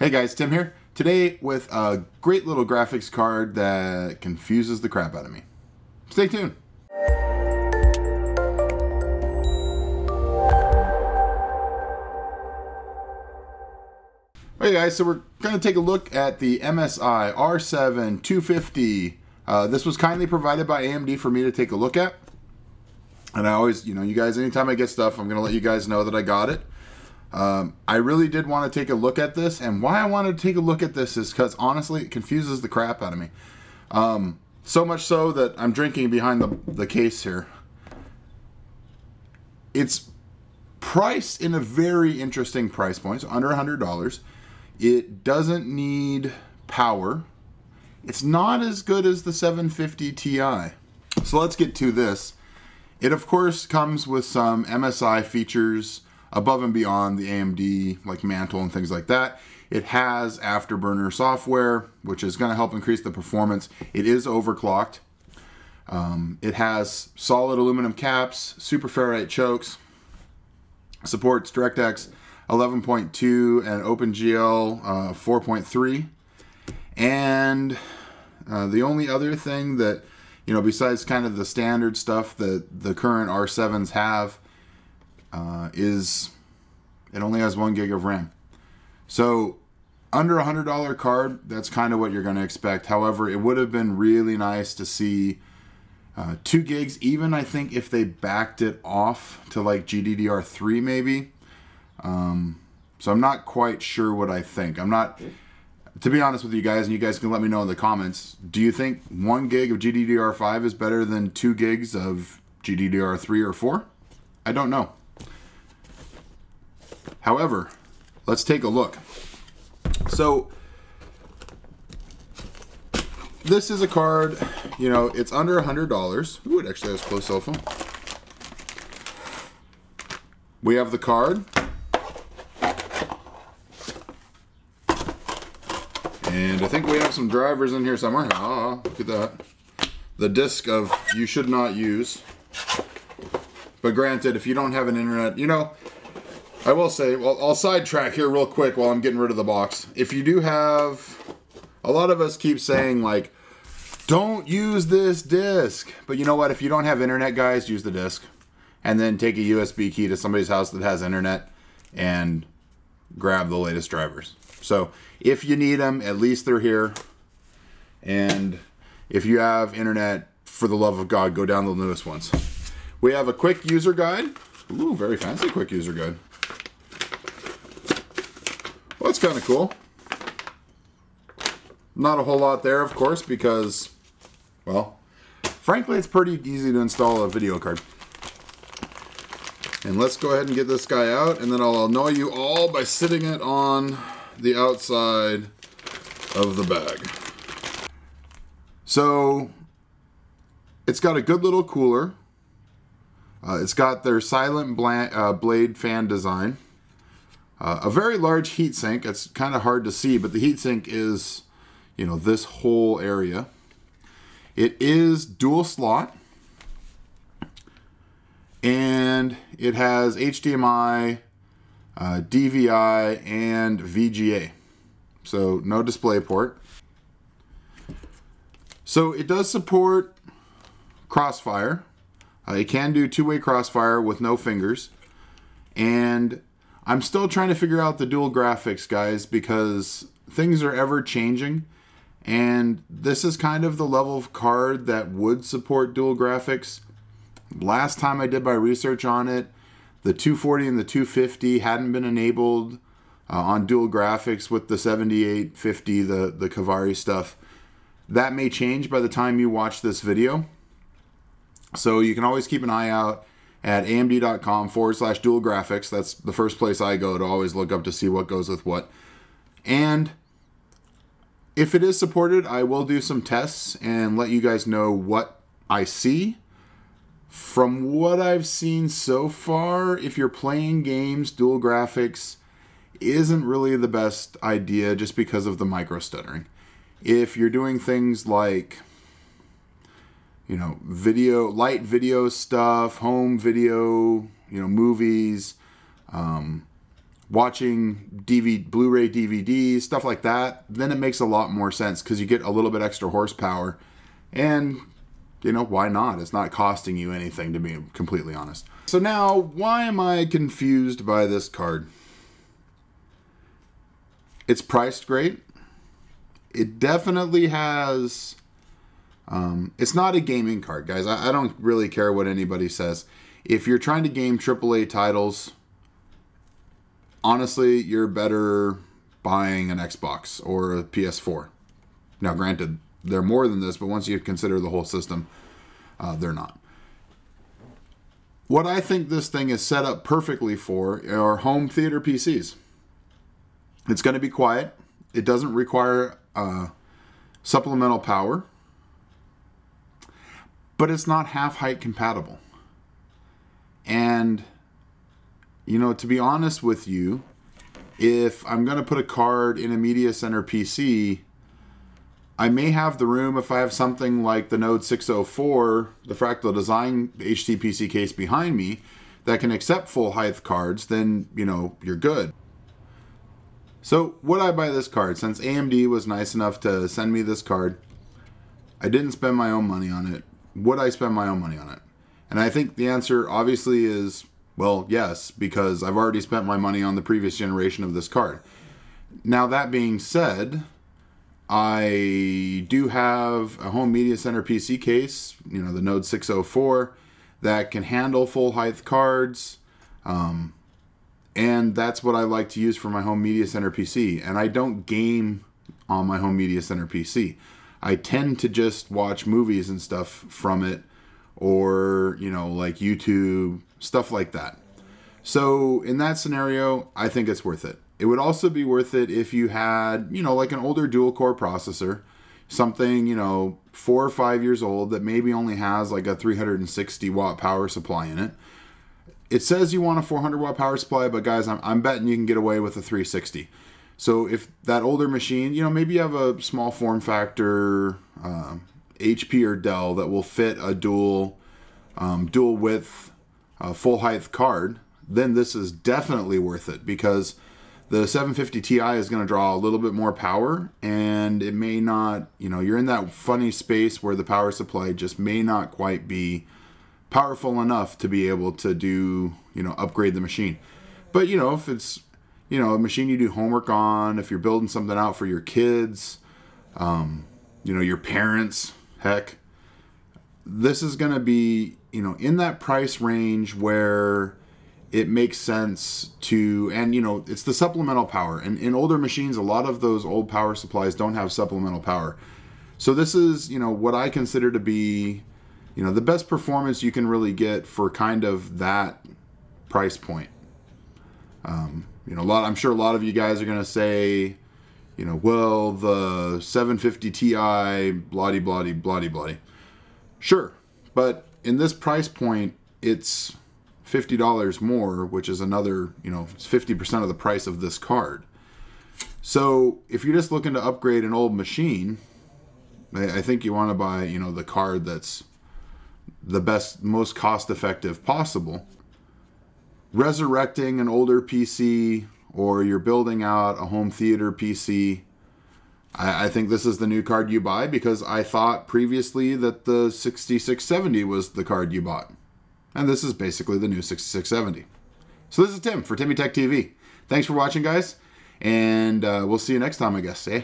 Hey guys, Tim here. Today with a great little graphics card that confuses the crap out of me. Stay tuned. Hey guys, so we're going to take a look at the MSI R7 250. Uh, this was kindly provided by AMD for me to take a look at. And I always, you know, you guys, anytime I get stuff, I'm going to let you guys know that I got it. Um, I really did want to take a look at this, and why I wanted to take a look at this is because honestly, it confuses the crap out of me. Um, so much so that I'm drinking behind the, the case here. It's priced in a very interesting price point, so under $100. It doesn't need power. It's not as good as the 750 Ti. So let's get to this. It of course comes with some MSI features, above and beyond the AMD like Mantle and things like that. It has afterburner software, which is going to help increase the performance. It is overclocked. Um, it has solid aluminum caps, super ferrite chokes, supports DirectX 11.2 and OpenGL uh, 4.3. And uh, the only other thing that, you know, besides kind of the standard stuff that the current R7s have, uh, is it only has one gig of RAM. So under a hundred dollar card, that's kind of what you're going to expect. However, it would have been really nice to see uh, two gigs, even I think if they backed it off to like GDDR3 maybe. Um, so I'm not quite sure what I think. I'm not, to be honest with you guys, and you guys can let me know in the comments. Do you think one gig of GDDR5 is better than two gigs of GDDR3 or 4? I don't know. However, let's take a look. So, this is a card, you know, it's under a $100. Ooh, it actually has close cell phone. We have the card. And I think we have some drivers in here somewhere. Ah, look at that. The disc of you should not use. But granted, if you don't have an internet, you know, I will say, well, I'll sidetrack here real quick while I'm getting rid of the box. If you do have, a lot of us keep saying like, don't use this disc. But you know what? If you don't have internet, guys, use the disc. And then take a USB key to somebody's house that has internet and grab the latest drivers. So if you need them, at least they're here. And if you have internet, for the love of God, go down the newest ones. We have a quick user guide. Ooh, very fancy quick user guide. That's kind of cool. Not a whole lot there, of course, because, well, frankly, it's pretty easy to install a video card. And let's go ahead and get this guy out, and then I'll annoy you all by sitting it on the outside of the bag. So, it's got a good little cooler. Uh, it's got their silent uh, blade fan design. Uh, a very large heatsink. It's kind of hard to see, but the heatsink is, you know, this whole area. It is dual slot. And it has HDMI, uh, DVI, and VGA. So no display port. So it does support crossfire. Uh, it can do two-way crossfire with no fingers. And I'm still trying to figure out the dual graphics, guys, because things are ever changing. And this is kind of the level of card that would support dual graphics. Last time I did my research on it, the 240 and the 250 hadn't been enabled uh, on dual graphics with the 7850, the, the Kaveri stuff. That may change by the time you watch this video. So you can always keep an eye out at amd.com forward slash dual graphics. That's the first place I go to always look up to see what goes with what. And if it is supported, I will do some tests and let you guys know what I see. From what I've seen so far, if you're playing games, dual graphics isn't really the best idea just because of the micro stuttering. If you're doing things like you know, video, light video stuff, home video, you know, movies, um, watching DVD, Blu-ray DVDs, stuff like that, then it makes a lot more sense because you get a little bit extra horsepower, and you know why not? It's not costing you anything to be completely honest. So now, why am I confused by this card? It's priced great. It definitely has. Um, it's not a gaming card, guys. I, I don't really care what anybody says. If you're trying to game AAA titles, honestly, you're better buying an Xbox or a PS4. Now, granted, they're more than this, but once you consider the whole system, uh, they're not. What I think this thing is set up perfectly for are home theater PCs. It's going to be quiet. It doesn't require uh, supplemental power, but it's not half height compatible. And you know, to be honest with you, if I'm going to put a card in a media center PC, I may have the room if I have something like the Node 604, the Fractal Design HTPC case behind me that can accept full height cards, then, you know, you're good. So, would I buy this card? Since AMD was nice enough to send me this card, I didn't spend my own money on it. Would I spend my own money on it? And I think the answer obviously is well, yes, because I've already spent my money on the previous generation of this card. Now, that being said, I do have a home media center PC case, you know, the Node 604, that can handle full height cards. Um, and that's what I like to use for my home media center PC. And I don't game on my home media center PC. I tend to just watch movies and stuff from it or, you know, like YouTube, stuff like that. So in that scenario, I think it's worth it. It would also be worth it if you had, you know, like an older dual core processor, something, you know, four or five years old that maybe only has like a 360 watt power supply in it. It says you want a 400 watt power supply, but guys, I'm, I'm betting you can get away with a 360. So if that older machine, you know, maybe you have a small form factor uh, HP or Dell that will fit a dual um, dual width uh, full height card, then this is definitely worth it because the 750 Ti is going to draw a little bit more power and it may not, you know, you're in that funny space where the power supply just may not quite be powerful enough to be able to do, you know, upgrade the machine. But, you know, if it's, you know, a machine you do homework on, if you're building something out for your kids, um, you know, your parents, heck, this is going to be, you know, in that price range where it makes sense to and you know it's the supplemental power. And in older machines a lot of those old power supplies don't have supplemental power. So this is you know what i consider to be you know the best performance you can really get for kind of that price point um, you know a lot i'm sure a lot of you guys are going to say you know well the 750 ti bloody bloody bloody bloody sure but in this price point it's $50 more, which is another, you know, 50% of the price of this card. So if you're just looking to upgrade an old machine, I think you want to buy, you know, the card that's the best, most cost effective possible. Resurrecting an older PC or you're building out a home theater PC, I, I, think this is the new card you buy because I thought previously that the 6670 was the card you bought. And this is basically the new 6670. So this is Tim for Timmy Tech TV. Thanks for watching, guys. And uh, we'll see you next time, I guess, eh?